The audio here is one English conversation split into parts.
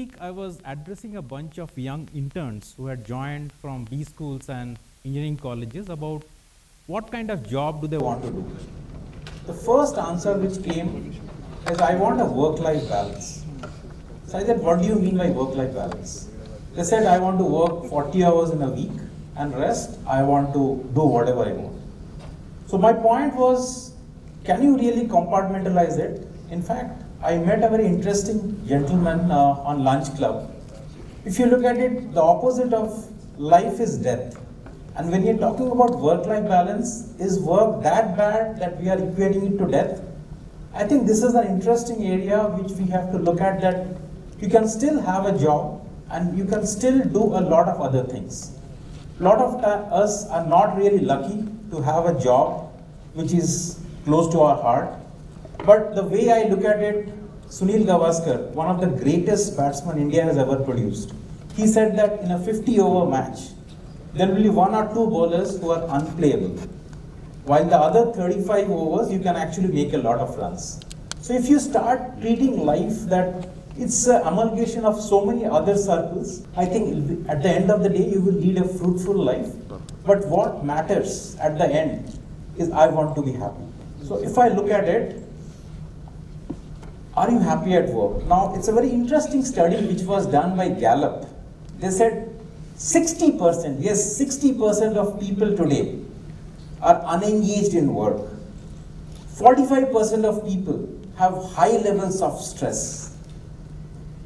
week I was addressing a bunch of young interns who had joined from B schools and engineering colleges about what kind of job do they want to do. The first answer which came is I want a work-life balance. So I said, what do you mean by work-life balance? They said, I want to work 40 hours in a week and rest, I want to do whatever I want. So my point was, can you really compartmentalize it? In fact, I met a very interesting gentleman uh, on lunch club. If you look at it, the opposite of life is death. And when you're talking about work-life balance, is work that bad that we are equating it to death? I think this is an interesting area which we have to look at that you can still have a job and you can still do a lot of other things. A lot of us are not really lucky to have a job which is close to our heart. But the way I look at it, Sunil Gavaskar, one of the greatest batsmen India has ever produced, he said that in a 50 over match, there will be one or two bowlers who are unplayable. While the other 35 overs, you can actually make a lot of runs. So if you start treating life that it's an amalgamation of so many other circles, I think at the end of the day, you will lead a fruitful life. But what matters at the end is I want to be happy. So if I look at it, are you happy at work? Now, it's a very interesting study which was done by Gallup. They said 60%, yes, 60% of people today are unengaged in work. 45% of people have high levels of stress.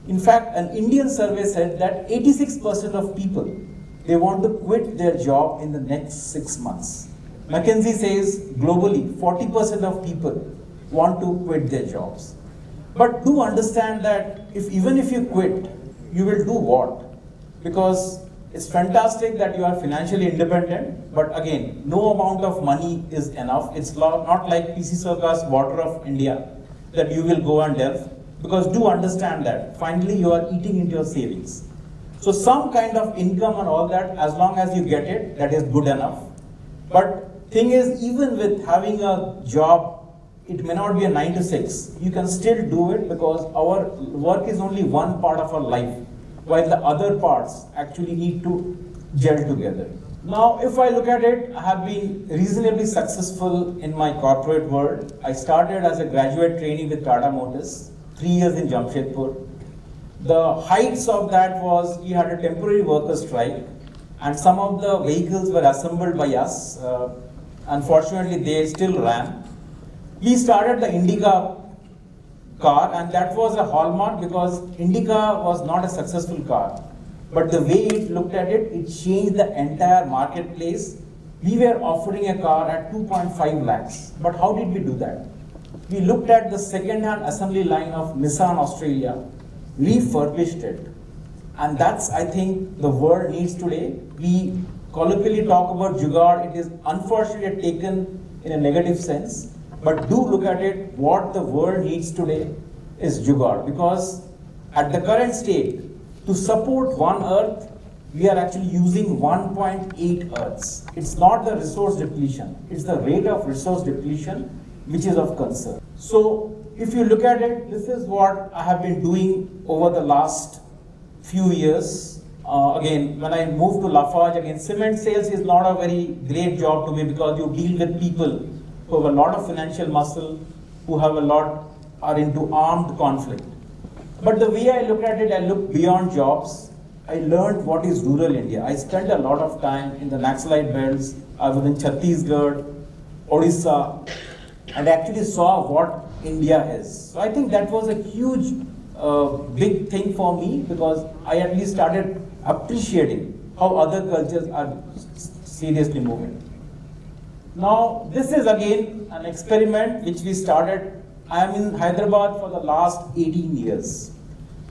In fact, an Indian survey said that 86% of people, they want to quit their job in the next six months. McKinsey says globally, 40% of people want to quit their jobs. But do understand that if even if you quit, you will do what? Because it's fantastic that you are financially independent, but again, no amount of money is enough. It's not like PC Sorcar's Water of India that you will go and delve. Because do understand that finally you are eating into your savings. So some kind of income and all that, as long as you get it, that is good enough. But thing is, even with having a job, it may not be a nine to six. You can still do it because our work is only one part of our life while the other parts actually need to gel together. Now, if I look at it, I have been reasonably successful in my corporate world. I started as a graduate trainee with Tata Motors, three years in Jamshedpur. The heights of that was we had a temporary worker strike, and some of the vehicles were assembled by us. Uh, unfortunately, they still ran. We started the Indica car and that was a hallmark because Indica was not a successful car. But the way it looked at it, it changed the entire marketplace. We were offering a car at 2.5 lakhs. But how did we do that? We looked at the second-hand assembly line of Nissan Australia, refurbished it. And that's, I think, the world needs today. We colloquially talk about Jugaad. It is unfortunately taken in a negative sense. But do look at it, what the world needs today is Jugaad. Because at the current state, to support one Earth, we are actually using 1.8 Earths. It's not the resource depletion, it's the rate of resource depletion which is of concern. So if you look at it, this is what I have been doing over the last few years. Uh, again, when I moved to Lafarge, again, cement sales is not a very great job to me because you deal with people who have a lot of financial muscle, who have a lot, are into armed conflict. But the way I look at it, I look beyond jobs. I learned what is rural India. I spent a lot of time in the Naxalite belts. I was in Chhattisgarh, Odisha, and actually saw what India is. So I think that was a huge, uh, big thing for me because I at least started appreciating how other cultures are seriously moving. Now, this is again an experiment which we started. I am in Hyderabad for the last 18 years.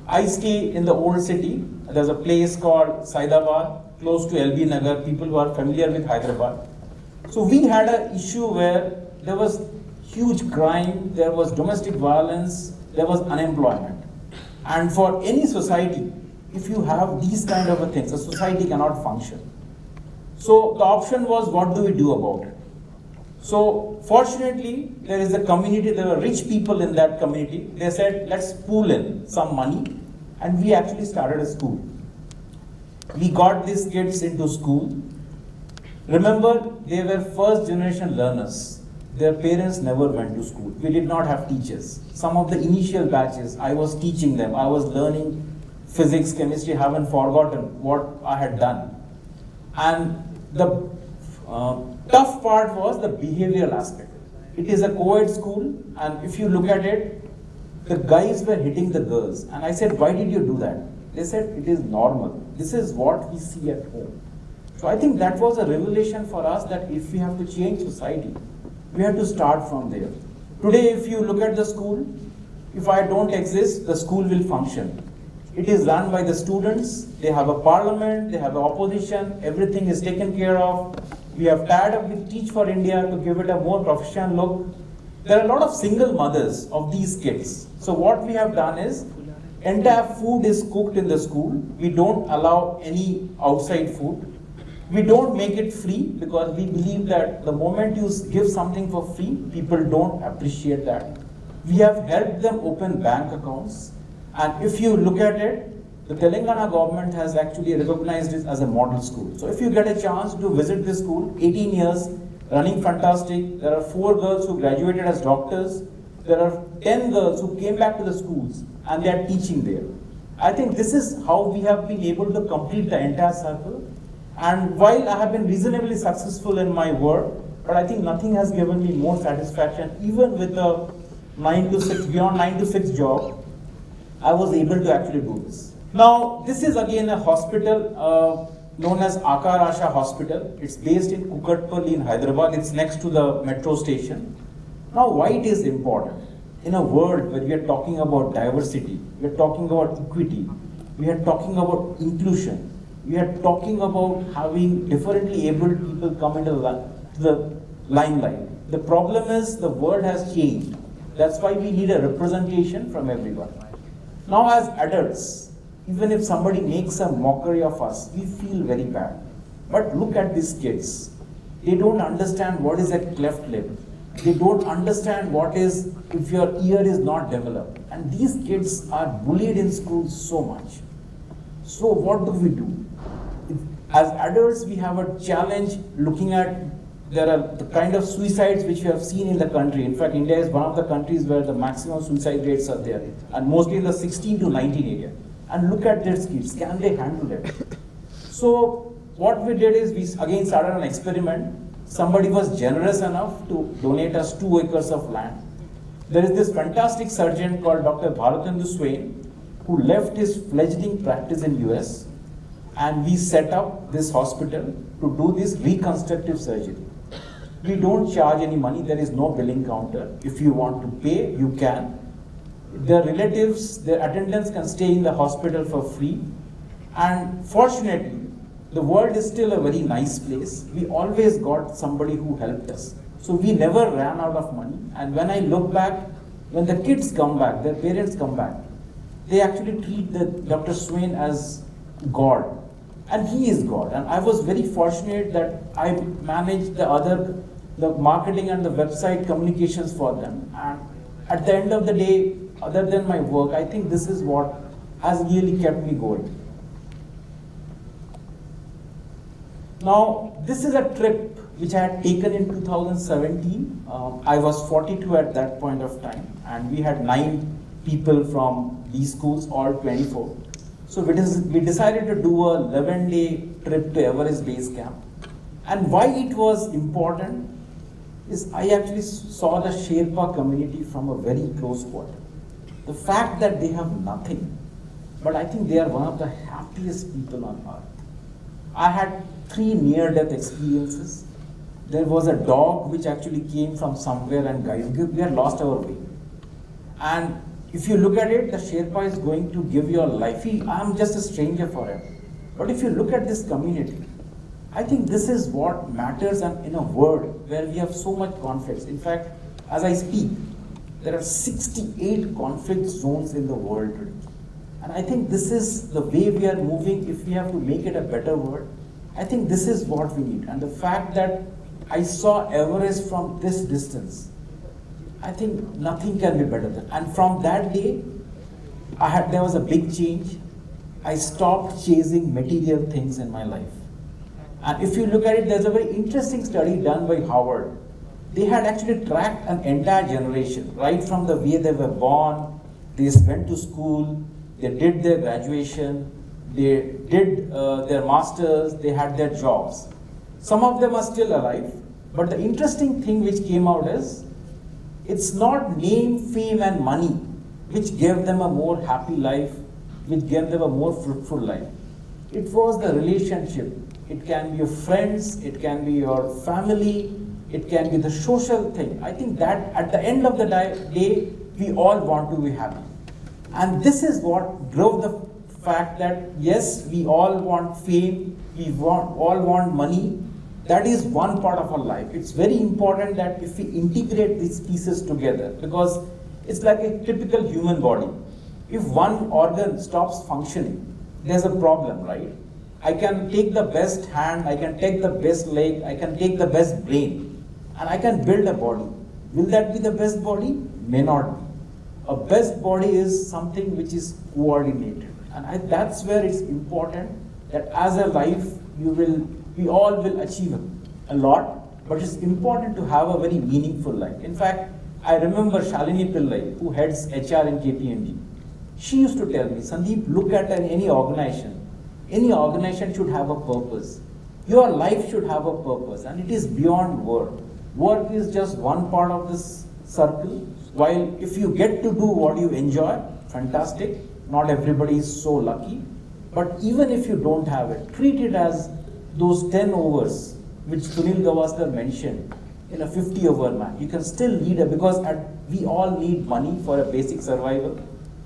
I stay in the old city. There's a place called Saidabad, close to LB Nagar. People who are familiar with Hyderabad. So we had an issue where there was huge crime, there was domestic violence, there was unemployment. And for any society, if you have these kind of things, a society cannot function. So the option was, what do we do about it? So fortunately, there is a community, there were rich people in that community. They said, let's pool in some money and we actually started a school. We got these kids into school. Remember, they were first generation learners. Their parents never went to school. We did not have teachers. Some of the initial batches, I was teaching them. I was learning physics, chemistry, haven't forgotten what I had done. And the uh, tough part was the behavioral aspect. It is a co-ed school, and if you look at it, the guys were hitting the girls. And I said, why did you do that? They said, it is normal. This is what we see at home. So I think that was a revelation for us that if we have to change society, we have to start from there. Today, if you look at the school, if I don't exist, the school will function. It is run by the students, they have a parliament, they have an opposition, everything is taken care of. We have tied up with Teach for India to give it a more professional look. There are a lot of single mothers of these kids. So what we have done is, entire food is cooked in the school. We don't allow any outside food. We don't make it free because we believe that the moment you give something for free, people don't appreciate that. We have helped them open bank accounts. And if you look at it, the Telangana government has actually recognized it as a model school. So if you get a chance to visit this school, 18 years, running fantastic. There are four girls who graduated as doctors. There are 10 girls who came back to the schools and they are teaching there. I think this is how we have been able to complete the entire circle. And while I have been reasonably successful in my work, but I think nothing has given me more satisfaction, even with a 9 to 6, beyond 9 to 6 job, I was able to actually do this. Now, this is again a hospital uh, known as Akar Asha Hospital. It's based in Kukatpalli in Hyderabad. It's next to the metro station. Now, why it is important? In a world where we are talking about diversity, we are talking about equity, we are talking about inclusion, we are talking about having differently abled people come into the, the limelight. The problem is the world has changed. That's why we need a representation from everyone. Now, as adults, even if somebody makes a mockery of us, we feel very bad. But look at these kids. They don't understand what is a cleft lip. They don't understand what is if your ear is not developed. And these kids are bullied in school so much. So what do we do? As adults, we have a challenge looking at there are the kind of suicides which we have seen in the country. In fact, India is one of the countries where the maximum suicide rates are there, and mostly in the 16 to 19 area and look at their skills. Can they handle it? So what we did is we again started an experiment. Somebody was generous enough to donate us two acres of land. There is this fantastic surgeon called Dr. Bharatendu Swain who left his fledgling practice in US and we set up this hospital to do this reconstructive surgery. We don't charge any money, there is no billing counter. If you want to pay, you can their relatives, their attendants can stay in the hospital for free. And fortunately, the world is still a very nice place. We always got somebody who helped us. So we never ran out of money. And when I look back, when the kids come back, their parents come back, they actually treat the Dr. Swain as God. And he is God. And I was very fortunate that I managed the other, the marketing and the website communications for them. And at the end of the day, other than my work, I think this is what has really kept me going. Now, this is a trip which I had taken in 2017. Uh, I was 42 at that point of time, and we had nine people from these schools, all 24. So we, we decided to do a 11 day trip to Everest Base Camp. And why it was important is I actually saw the Sherpa community from a very close quarter. The fact that they have nothing, but I think they are one of the happiest people on earth. I had three near-death experiences. There was a dog which actually came from somewhere and guided. We had lost our way. And if you look at it, the Sherpa is going to give your life. I'm just a stranger for him. But if you look at this community, I think this is what matters and in a world where we have so much conflicts. In fact, as I speak, there are 68 conflict zones in the world. And I think this is the way we are moving if we have to make it a better world. I think this is what we need. And the fact that I saw Everest from this distance, I think nothing can be better than. And from that day, I had, there was a big change. I stopped chasing material things in my life. And if you look at it, there's a very interesting study done by Harvard. They had actually tracked an entire generation, right from the way they were born, they went to school, they did their graduation, they did uh, their masters, they had their jobs. Some of them are still alive, but the interesting thing which came out is it's not name, fame, and money which gave them a more happy life, which gave them a more fruitful life. It was the relationship. It can be your friends, it can be your family, it can be the social thing. I think that at the end of the day, we all want to be happy. And this is what drove the fact that yes, we all want fame, we want, all want money, that is one part of our life. It's very important that if we integrate these pieces together, because it's like a typical human body. If one organ stops functioning, there's a problem, right? I can take the best hand, I can take the best leg, I can take the best brain, and I can build a body. Will that be the best body? May not be. A best body is something which is coordinated. And I, that's where it's important that as a life, you will we all will achieve a lot, but it's important to have a very meaningful life. In fact, I remember Shalini Pillai, who heads HR in KPMG. She used to tell me, Sandeep, look at any organization. Any organization should have a purpose. Your life should have a purpose, and it is beyond work. Work is just one part of this circle. While if you get to do what you enjoy, fantastic. Not everybody is so lucky. But even if you don't have it, treat it as those 10 overs which Sunil Gavaskar mentioned in a 50 over match, you can still lead it because at, we all need money for a basic survival.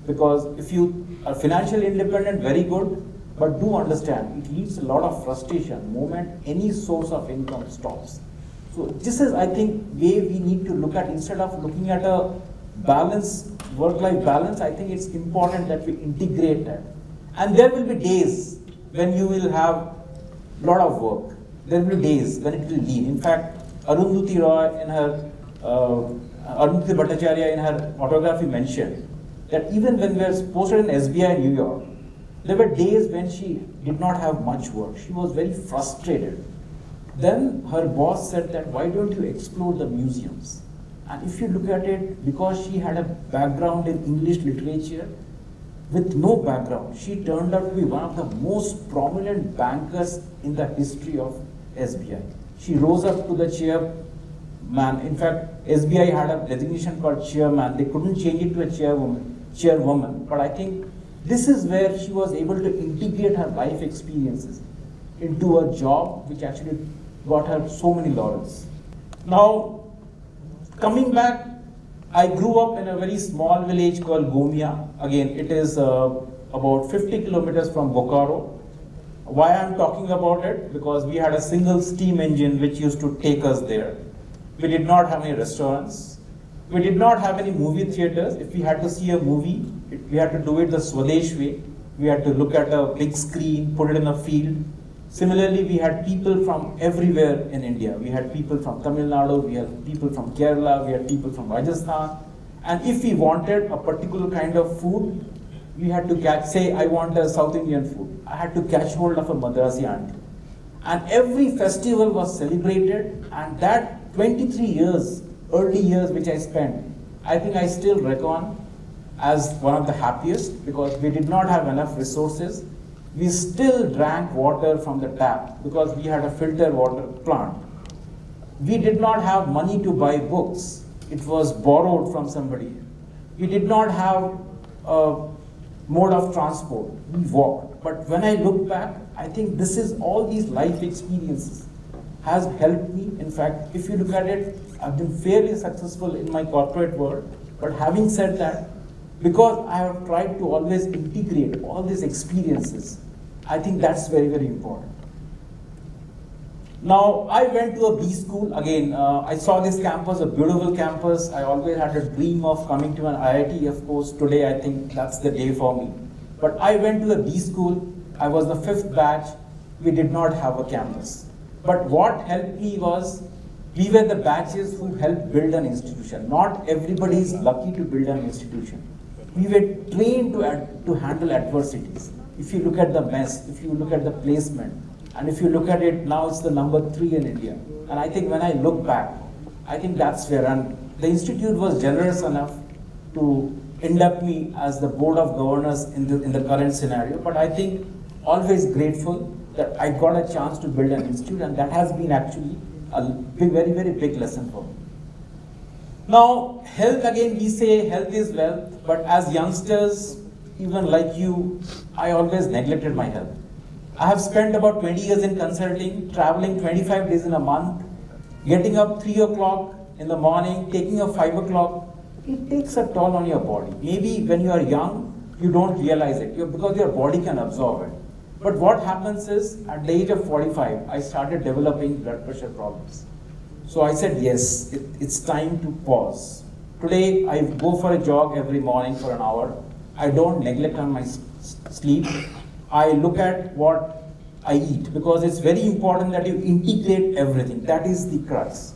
Because if you are financially independent, very good, but do understand it leads a lot of frustration moment any source of income stops. So this is, I think, way we need to look at instead of looking at a balance, work-life balance. I think it's important that we integrate that. And there will be days when you will have a lot of work. There will be days when it will lean. In fact, Arundhati Roy in her, uh, Arundhati Bhattacharya in her autography mentioned that even when we were posted in SBI in New York, there were days when she did not have much work. She was very frustrated. Then her boss said that, why don't you explore the museums? And if you look at it, because she had a background in English literature, with no background, she turned out to be one of the most prominent bankers in the history of SBI. She rose up to the chairman. In fact, SBI had a designation called chairman. They couldn't change it to a chairwoman, chairwoman. But I think this is where she was able to integrate her life experiences into a job which actually got her so many laurels. Now, coming back I grew up in a very small village called Gomia. Again, it is uh, about 50 kilometers from Bokaro. Why I'm talking about it? Because we had a single steam engine which used to take us there. We did not have any restaurants. We did not have any movie theaters. If we had to see a movie, it, we had to do it the Swadesh way. We had to look at a big screen, put it in a field. Similarly, we had people from everywhere in India. We had people from Tamil Nadu, we had people from Kerala, we had people from Rajasthan. And if we wanted a particular kind of food, we had to catch, say, I want a South Indian food. I had to catch hold of a Madrasi. And every festival was celebrated, and that 23 years, early years which I spent, I think I still reckon as one of the happiest because we did not have enough resources we still drank water from the tap because we had a filter water plant. We did not have money to buy books. It was borrowed from somebody. We did not have a mode of transport. We walked. But when I look back, I think this is all these life experiences has helped me. In fact, if you look at it, I've been fairly successful in my corporate world. But having said that, because I have tried to always integrate all these experiences, I think that's very, very important. Now, I went to a B school. Again, uh, I saw this campus, a beautiful campus. I always had a dream of coming to an IIT, of course. Today, I think that's the day for me. But I went to a B school. I was the fifth batch. We did not have a campus. But what helped me was we were the batches who helped build an institution. Not everybody is lucky to build an institution. we were trained to, to handle adversities. If you look at the mess, if you look at the placement, and if you look at it now, it's the number three in India. And I think when I look back, I think that's where, and the institute was generous enough to induct me as the board of governors in the, in the current scenario. But I think always grateful that I got a chance to build an institute, and that has been actually a big, very, very big lesson for me. Now, health again, we say health is wealth, but as youngsters, even like you, I always neglected my health. I have spent about 20 years in consulting, traveling 25 days in a month, getting up 3 o'clock in the morning, taking a 5 o'clock. It takes a toll on your body. Maybe when you are young, you don't realize it because your body can absorb it. But what happens is, at the age of 45, I started developing blood pressure problems. So I said, yes, it, it's time to pause. Today, I go for a jog every morning for an hour. I don't neglect on my sleep. I look at what I eat because it's very important that you integrate everything. That is the crux.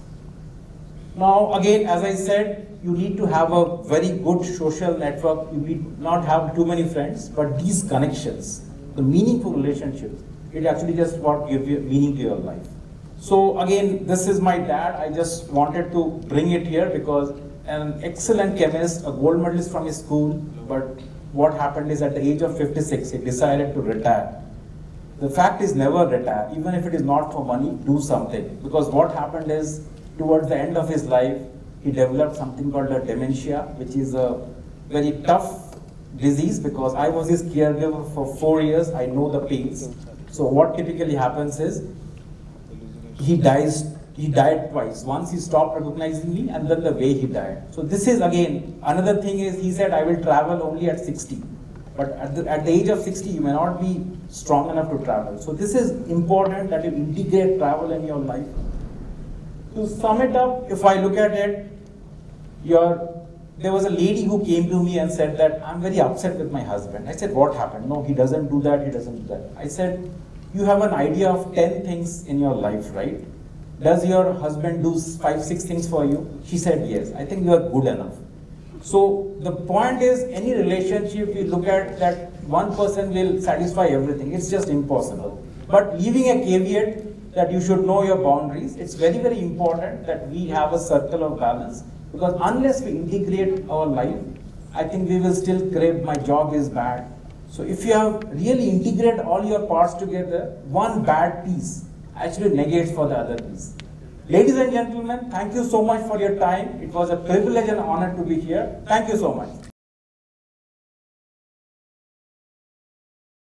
Now, again, as I said, you need to have a very good social network. You need not have too many friends, but these connections, the meaningful relationships, it actually just what give you meaning to your life. So again, this is my dad. I just wanted to bring it here because an excellent chemist, a gold medalist from his school, but what happened is at the age of 56, he decided to retire. The fact is never retire, even if it is not for money, do something. Because what happened is, towards the end of his life, he developed something called a dementia, which is a very tough disease because I was his caregiver for four years, I know the pains. So what typically happens is, he dies, he died twice. Once he stopped recognizing me and then the way he died. So this is again, another thing is he said, I will travel only at 60. But at the, at the age of 60, you may not be strong enough to travel. So this is important that you integrate travel in your life. To sum it up, if I look at it, your, there was a lady who came to me and said that I'm very upset with my husband. I said, what happened? No, he doesn't do that, he doesn't do that. I said, you have an idea of 10 things in your life, right? Does your husband do five, six things for you? She said, yes. I think you are good enough. So the point is, any relationship you look at that one person will satisfy everything. It's just impossible. But leaving a caveat that you should know your boundaries, it's very, very important that we have a circle of balance. Because unless we integrate our life, I think we will still crave my job is bad. So if you have really integrate all your parts together, one bad piece actually negates for the other piece. Ladies and gentlemen, thank you so much for your time. It was a privilege and honor to be here. Thank you so much.